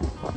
Wow.